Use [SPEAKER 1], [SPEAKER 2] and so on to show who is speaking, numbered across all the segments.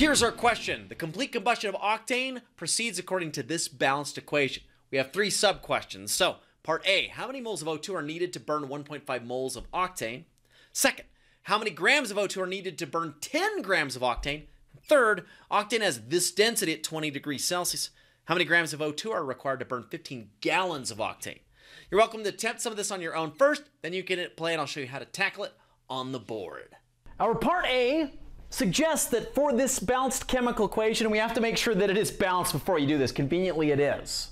[SPEAKER 1] Here's our question. The complete combustion of octane proceeds according to this balanced equation. We have three sub questions. So, part A, how many moles of O2 are needed to burn 1.5 moles of octane? Second, how many grams of O2 are needed to burn 10 grams of octane? Third, octane has this density at 20 degrees Celsius. How many grams of O2 are required to burn 15 gallons of octane? You're welcome to attempt some of this on your own first, then you can play and I'll show you how to tackle it on the board.
[SPEAKER 2] Our part A suggests that for this balanced chemical equation, we have to make sure that it is balanced before you do this. Conveniently, it is.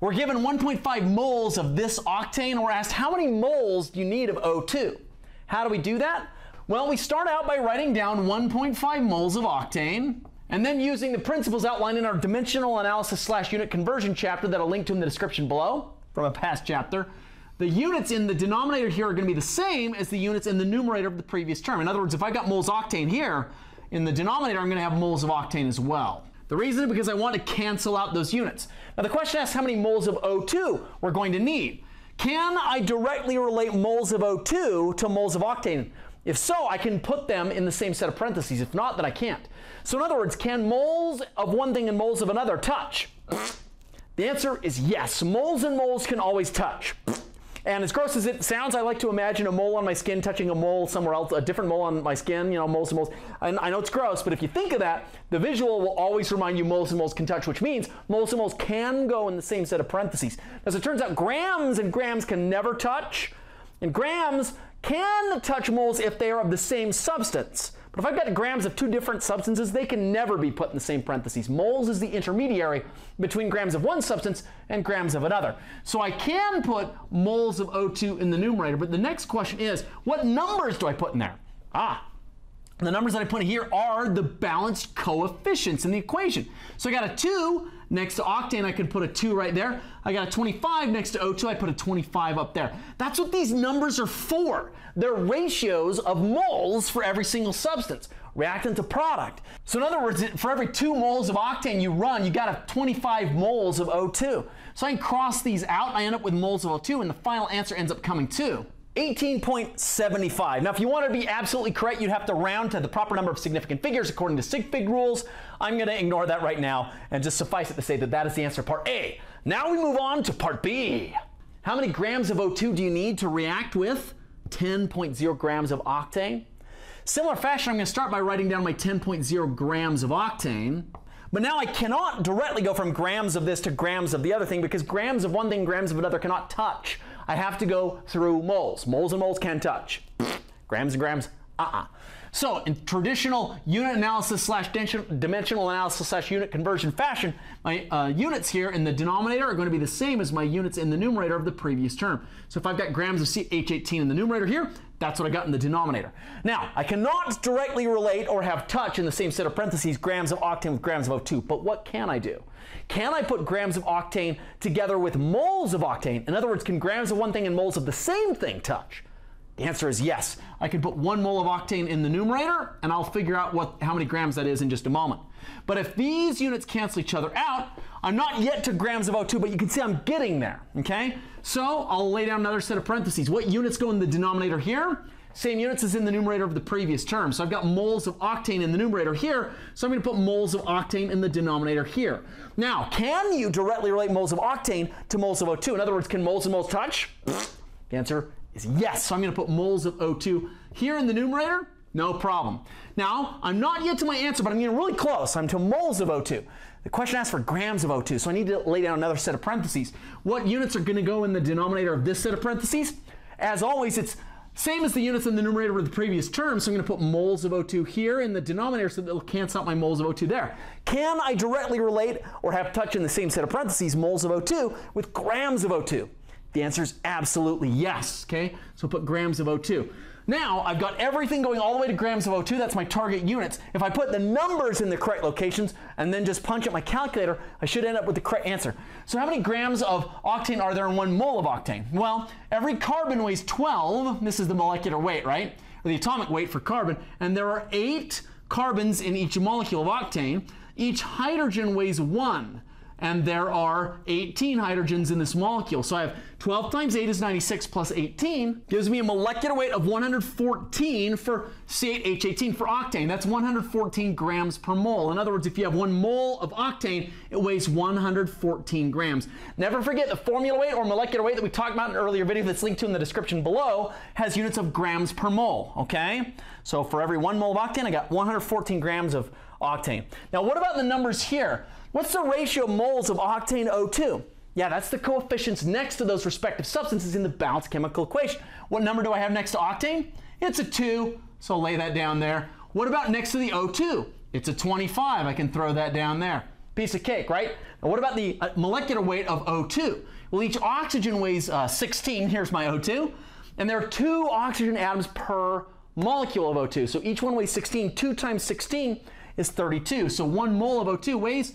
[SPEAKER 2] We're given 1.5 moles of this octane, we're asked how many moles do you need of O2? How do we do that? Well, we start out by writing down 1.5 moles of octane, and then using the principles outlined in our dimensional analysis slash unit conversion chapter that I'll link to in the description below from a past chapter, the units in the denominator here are going to be the same as the units in the numerator of the previous term. In other words, if I got moles of octane here, in the denominator I'm going to have moles of octane as well. The reason is because I want to cancel out those units. Now the question asks how many moles of O2 we're going to need. Can I directly relate moles of O2 to moles of octane? If so, I can put them in the same set of parentheses. If not, then I can't. So in other words, can moles of one thing and moles of another touch? The answer is yes. Moles and moles can always touch. And as gross as it sounds, I like to imagine a mole on my skin touching a mole somewhere else, a different mole on my skin, you know, moles and moles. And I know it's gross, but if you think of that, the visual will always remind you moles and moles can touch, which means moles and moles can go in the same set of parentheses. As it turns out, grams and grams can never touch, and grams can touch moles if they are of the same substance. But if I've got grams of two different substances, they can never be put in the same parentheses. Moles is the intermediary between grams of one substance and grams of another. So I can put moles of O2 in the numerator, but the next question is, what numbers do I put in there? Ah, the numbers that I put here are the balanced coefficients in the equation. So I got a 2 next to octane, I could put a 2 right there. I got a 25 next to O2, I put a 25 up there. That's what these numbers are for. They're ratios of moles for every single substance, reactant to product. So in other words, for every 2 moles of octane you run, you got a 25 moles of O2. So I can cross these out, I end up with moles of O2, and the final answer ends up coming 2. 18.75. Now, if you want to be absolutely correct, you'd have to round to the proper number of significant figures according to sig fig rules. I'm going to ignore that right now and just suffice it to say that that is the answer part A. Now we move on to part B. How many grams of O2 do you need to react with 10.0 grams of octane? Similar fashion, I'm going to start by writing down my 10.0 grams of octane. But now I cannot directly go from grams of this to grams of the other thing because grams of one thing, grams of another cannot touch. I have to go through moles. Moles and moles can't touch. grams and grams, uh-uh. So in traditional unit analysis slash dimensional analysis slash unit conversion fashion, my uh, units here in the denominator are going to be the same as my units in the numerator of the previous term. So if I've got grams of H18 in the numerator here, that's what I got in the denominator. Now, I cannot directly relate or have touch in the same set of parentheses grams of octane with grams of O2, but what can I do? Can I put grams of octane together with moles of octane? In other words, can grams of one thing and moles of the same thing touch? The answer is yes. I can put one mole of octane in the numerator, and I'll figure out what, how many grams that is in just a moment. But if these units cancel each other out, I'm not yet to grams of O2, but you can see I'm getting there, okay? So I'll lay down another set of parentheses. What units go in the denominator here? Same units as in the numerator of the previous term. So I've got moles of octane in the numerator here, so I'm going to put moles of octane in the denominator here. Now, can you directly relate moles of octane to moles of O2? In other words, can moles and moles touch? The answer is yes. So I'm going to put moles of O2 here in the numerator. No problem. Now, I'm not yet to my answer, but I'm getting really close. I'm to moles of O2. The question asks for grams of O2, so I need to lay down another set of parentheses. What units are going to go in the denominator of this set of parentheses? As always, it's same as the units in the numerator of the previous term, so I'm going to put moles of O2 here in the denominator so that it'll cancel out my moles of O2 there. Can I directly relate or have touch in the same set of parentheses, moles of O2, with grams of O2? The answer is absolutely yes, okay? So put grams of O2. Now, I've got everything going all the way to grams of O2. That's my target units. If I put the numbers in the correct locations and then just punch at my calculator, I should end up with the correct answer. So how many grams of octane are there in one mole of octane? Well, every carbon weighs 12. This is the molecular weight, right? Or the atomic weight for carbon. And there are eight carbons in each molecule of octane. Each hydrogen weighs one. And there are 18 hydrogens in this molecule. So I have 12 times 8 is 96 plus 18 gives me a molecular weight of 114 for C8H18 for octane. That's 114 grams per mole. In other words, if you have one mole of octane, it weighs 114 grams. Never forget the formula weight or molecular weight that we talked about in an earlier video that's linked to in the description below has units of grams per mole, okay? So for every one mole of octane, I got 114 grams of octane. Now what about the numbers here? What's the ratio moles of octane O2? Yeah, that's the coefficients next to those respective substances in the balanced chemical equation. What number do I have next to octane? It's a 2, so I'll lay that down there. What about next to the O2? It's a 25, I can throw that down there. Piece of cake, right? Now what about the uh, molecular weight of O2? Well, each oxygen weighs uh, 16, here's my O2, and there are two oxygen atoms per molecule of O2. So each one weighs 16, 2 times 16 is 32. So one mole of O2 weighs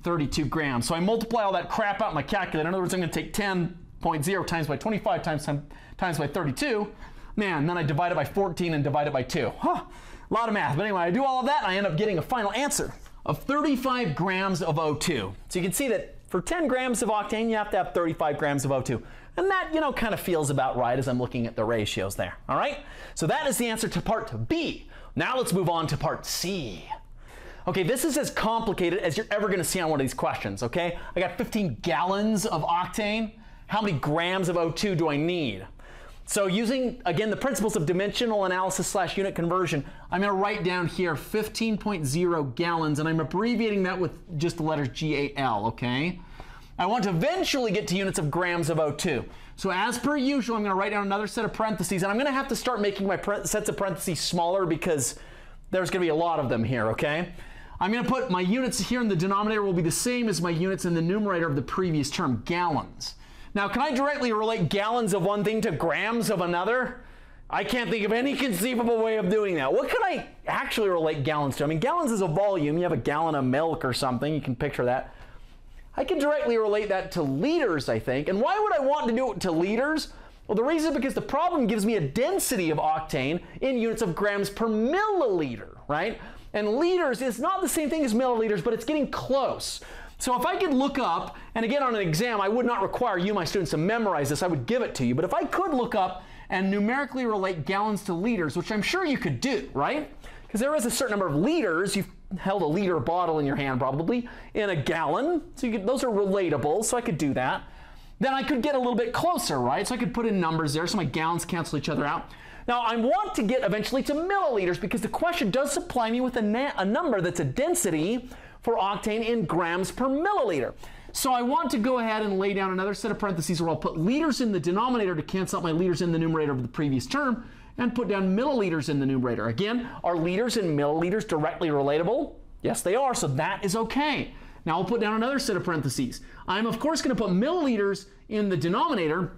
[SPEAKER 2] 32 grams. So I multiply all that crap out in my calculator. In other words, I'm going to take 10.0 times by 25 times, 10, times by 32. Man, then I divide it by 14 and divide it by 2. Huh, a lot of math. But anyway, I do all of that and I end up getting a final answer of 35 grams of O2. So you can see that for 10 grams of octane, you have to have 35 grams of O2. And that, you know, kind of feels about right as I'm looking at the ratios there. All right? So that is the answer to part B. Now let's move on to part C. Okay, this is as complicated as you're ever going to see on one of these questions, okay? I got 15 gallons of octane. How many grams of O2 do I need? So using, again, the principles of dimensional analysis slash unit conversion, I'm going to write down here 15.0 gallons, and I'm abbreviating that with just the letters GAL, okay? I want to eventually get to units of grams of O2. So as per usual, I'm going to write down another set of parentheses, and I'm going to have to start making my sets of parentheses smaller because there's going to be a lot of them here, okay? I'm going to put my units here in the denominator will be the same as my units in the numerator of the previous term, gallons. Now, can I directly relate gallons of one thing to grams of another? I can't think of any conceivable way of doing that. What could I actually relate gallons to? I mean, gallons is a volume. You have a gallon of milk or something. You can picture that. I can directly relate that to liters, I think. And why would I want to do it to liters? Well, the reason is because the problem gives me a density of octane in units of grams per milliliter, right? And liters is not the same thing as milliliters, but it's getting close. So if I could look up, and again on an exam, I would not require you, my students, to memorize this, I would give it to you. But if I could look up and numerically relate gallons to liters, which I'm sure you could do, right? Because there is a certain number of liters, you've held a liter bottle in your hand probably, in a gallon. So could, those are relatable, so I could do that. Then I could get a little bit closer, right? So I could put in numbers there, so my gallons cancel each other out. Now, I want to get eventually to milliliters because the question does supply me with a, a number that's a density for octane in grams per milliliter. So I want to go ahead and lay down another set of parentheses where I'll put liters in the denominator to cancel out my liters in the numerator of the previous term and put down milliliters in the numerator. Again, are liters and milliliters directly relatable? Yes, they are, so that is okay. Now I'll put down another set of parentheses. I'm of course going to put milliliters in the denominator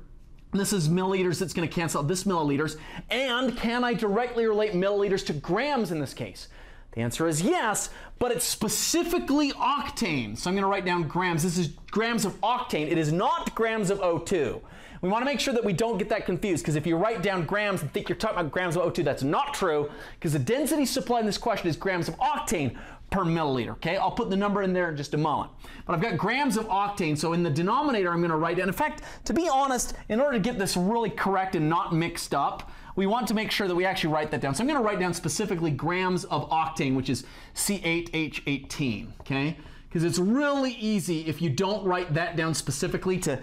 [SPEAKER 2] this is milliliters that's going to cancel out this milliliters. And can I directly relate milliliters to grams in this case? The answer is yes, but it's specifically octane. So I'm going to write down grams. This is grams of octane. It is not grams of O2. We want to make sure that we don't get that confused because if you write down grams and think you're talking about grams of O2, that's not true because the density supplied in this question is grams of octane per milliliter, okay? I'll put the number in there in just a moment. But I've got grams of octane, so in the denominator I'm gonna write down, in fact, to be honest, in order to get this really correct and not mixed up, we want to make sure that we actually write that down. So I'm gonna write down specifically grams of octane, which is C8H18, okay? Because it's really easy if you don't write that down specifically to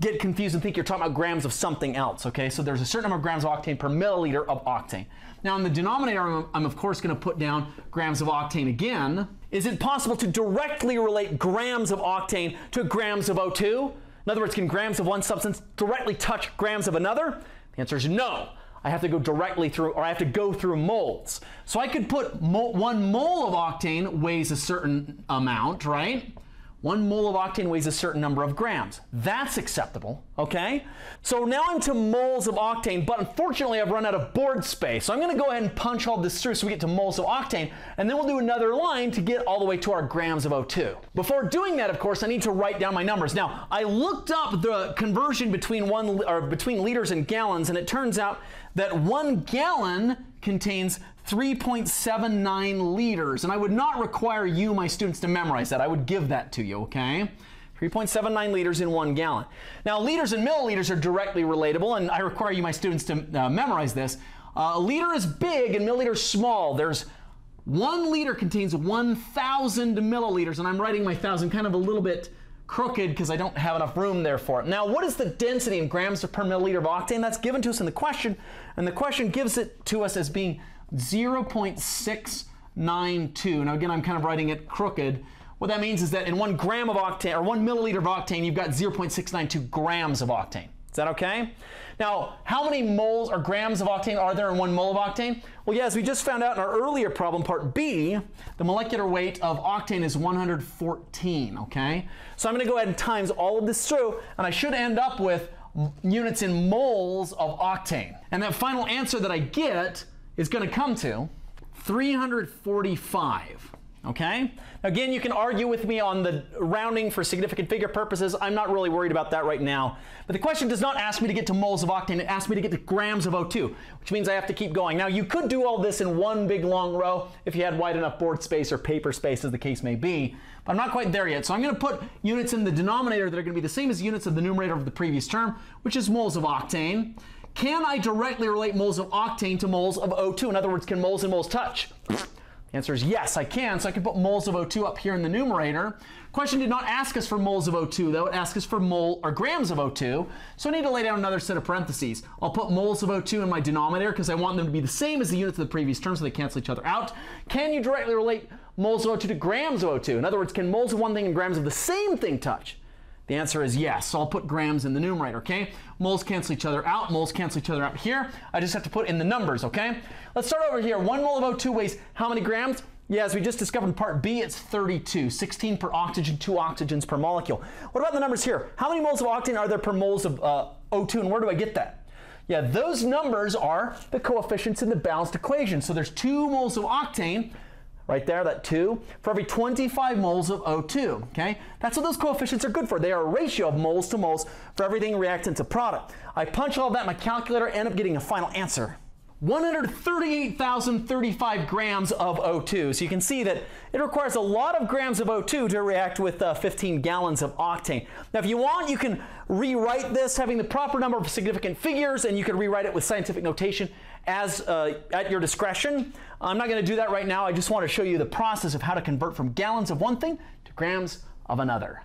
[SPEAKER 2] get confused and think you're talking about grams of something else, okay? So there's a certain number of grams of octane per milliliter of octane. Now in the denominator, I'm, I'm of course gonna put down grams of octane again. Is it possible to directly relate grams of octane to grams of O2? In other words, can grams of one substance directly touch grams of another? The answer is no. I have to go directly through, or I have to go through moles. So I could put one mole of octane weighs a certain amount, right? One mole of octane weighs a certain number of grams. That's acceptable. Okay, so now I'm to moles of octane, but unfortunately I've run out of board space. So I'm going to go ahead and punch all this through so we get to moles of octane, and then we'll do another line to get all the way to our grams of O2. Before doing that, of course, I need to write down my numbers. Now, I looked up the conversion between one or between liters and gallons, and it turns out that one gallon contains 3.79 liters, and I would not require you, my students, to memorize that. I would give that to you, okay? 3.79 liters in one gallon. Now, liters and milliliters are directly relatable, and I require you, my students, to uh, memorize this. Uh, a liter is big and milliliter small. There's one liter contains 1,000 milliliters, and I'm writing my thousand kind of a little bit crooked because I don't have enough room there for it. Now, what is the density in grams per milliliter of octane? That's given to us in the question, and the question gives it to us as being 0.692. Now, again, I'm kind of writing it crooked. What that means is that in one gram of octane, or one milliliter of octane, you've got 0.692 grams of octane. Is that okay? Now, how many moles or grams of octane are there in one mole of octane? Well, yeah, as we just found out in our earlier problem, part B, the molecular weight of octane is 114, okay? So I'm gonna go ahead and times all of this through, and I should end up with units in moles of octane. And that final answer that I get is gonna come to 345. Okay? Again, you can argue with me on the rounding for significant figure purposes. I'm not really worried about that right now. But the question does not ask me to get to moles of octane, it asks me to get to grams of O2, which means I have to keep going. Now, you could do all this in one big long row if you had wide enough board space or paper space, as the case may be. But I'm not quite there yet. So I'm going to put units in the denominator that are going to be the same as units of the numerator of the previous term, which is moles of octane. Can I directly relate moles of octane to moles of O2? In other words, can moles and moles touch? Answer is yes, I can. So I can put moles of O2 up here in the numerator. Question did not ask us for moles of O2, though. It asked us for mole or grams of O2. So I need to lay down another set of parentheses. I'll put moles of O2 in my denominator because I want them to be the same as the units of the previous term so they cancel each other out. Can you directly relate moles of O2 to grams of O2? In other words, can moles of one thing and grams of the same thing touch? The answer is yes. So I'll put grams in the numerator, okay? Moles cancel each other out. Moles cancel each other out here. I just have to put in the numbers, okay? Let's start over here. One mole of O2 weighs how many grams? Yeah, as we just discovered in part B, it's 32. 16 per oxygen, two oxygens per molecule. What about the numbers here? How many moles of octane are there per moles of uh, O2, and where do I get that? Yeah, those numbers are the coefficients in the balanced equation. So there's two moles of octane right there, that 2, for every 25 moles of O2, okay? That's what those coefficients are good for. They are a ratio of moles to moles for everything reactant to product. I punch all that in my calculator, end up getting a final answer. 138,035 grams of O2. So you can see that it requires a lot of grams of O2 to react with uh, 15 gallons of octane. Now, if you want, you can rewrite this having the proper number of significant figures, and you can rewrite it with scientific notation as uh, at your discretion. I'm not going to do that right now. I just want to show you the process of how to convert from gallons of one thing to grams of another.